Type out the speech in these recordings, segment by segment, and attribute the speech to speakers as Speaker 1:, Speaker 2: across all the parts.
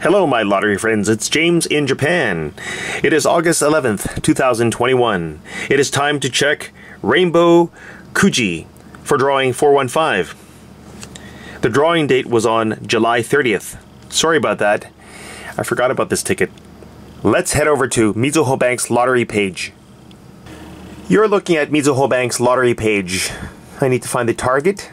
Speaker 1: Hello, my lottery friends. It's James in Japan. It is August 11th, 2021. It is time to check Rainbow Kuji for drawing 415. The drawing date was on July 30th. Sorry about that. I forgot about this ticket. Let's head over to Mizuho Bank's lottery page. You're looking at Mizuho Bank's lottery page. I need to find the target.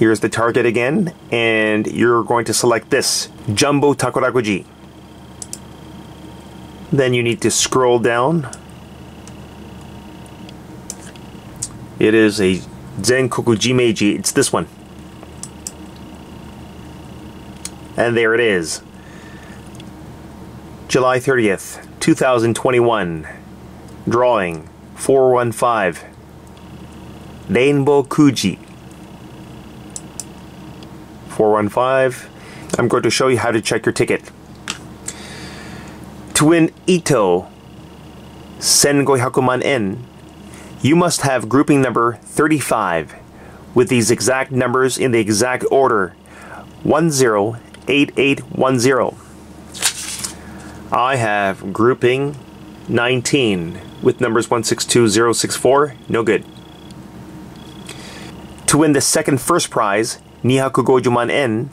Speaker 1: Here's the target again, and you're going to select this, Jumbo Takarakuji. Then you need to scroll down. It is a Zenkoku Jimeiji, it's this one. And there it is. July 30th, 2021. Drawing 415. Rainbow Kuji. 415. I'm going to show you how to check your ticket. To win Ito 1500万 yen, you must have grouping number 35 with these exact numbers in the exact order 108810. I have grouping 19 with numbers 162064, no good. To win the second first prize, 250万 yen,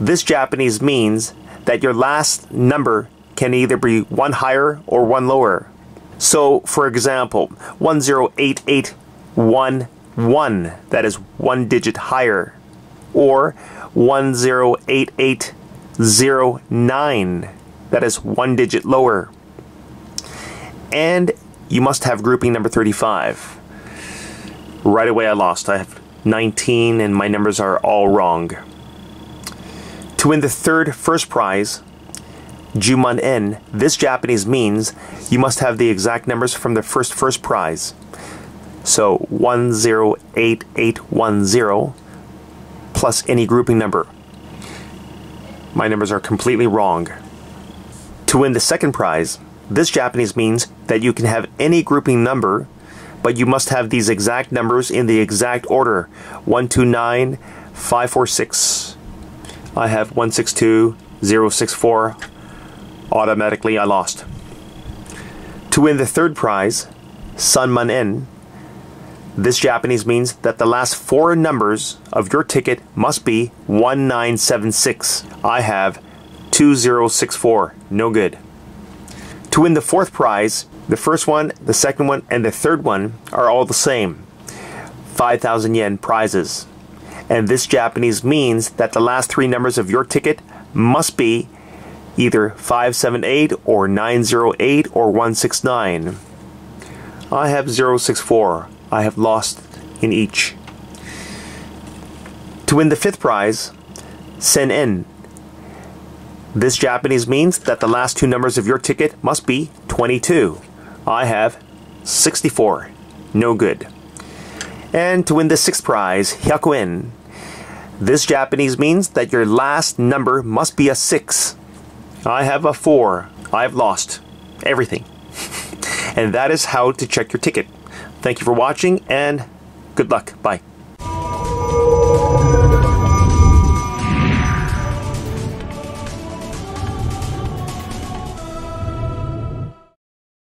Speaker 1: this Japanese means that your last number can either be one higher or one lower. So, for example, 108811, that is one digit higher, or 108809, that is one digit lower. And you must have grouping number 35. Right away I lost. I have 19 and my numbers are all wrong. To win the third first prize, Juman en, this Japanese means you must have the exact numbers from the first first prize. So 108810 plus any grouping number. My numbers are completely wrong. To win the second prize, this Japanese means that you can have any grouping number but you must have these exact numbers in the exact order. 129 546 I have 162 064 automatically I lost. To win the third prize Sanman en this Japanese means that the last four numbers of your ticket must be 1976 I have 2064 no good. To win the fourth prize the first one, the second one, and the third one are all the same 5,000 yen prizes. And this Japanese means that the last three numbers of your ticket must be either 578 or 908 or 169. I have 064. I have lost in each. To win the fifth prize, Sen En this Japanese means that the last two numbers of your ticket must be 22. I have 64. No good. And to win the sixth prize, Hyakuen. This Japanese means that your last number must be a 6. I have a 4. I've lost everything. and that is how to check your ticket. Thank you for watching and good luck. Bye.